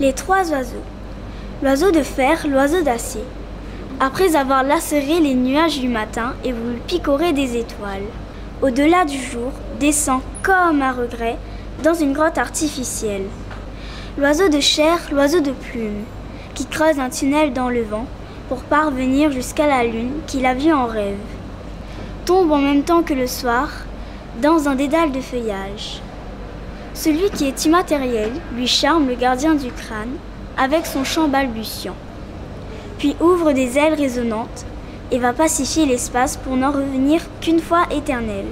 Les trois oiseaux. L'oiseau de fer, l'oiseau d'acier. Après avoir lacéré les nuages du matin et voulu picorer des étoiles, au-delà du jour, descend comme un regret dans une grotte artificielle. L'oiseau de chair, l'oiseau de plume, qui creuse un tunnel dans le vent pour parvenir jusqu'à la lune qu'il a vue en rêve, tombe en même temps que le soir dans un dédale de feuillage. Celui qui est immatériel lui charme le gardien du crâne avec son chant balbutiant, puis ouvre des ailes résonnantes et va pacifier l'espace pour n'en revenir qu'une fois éternel.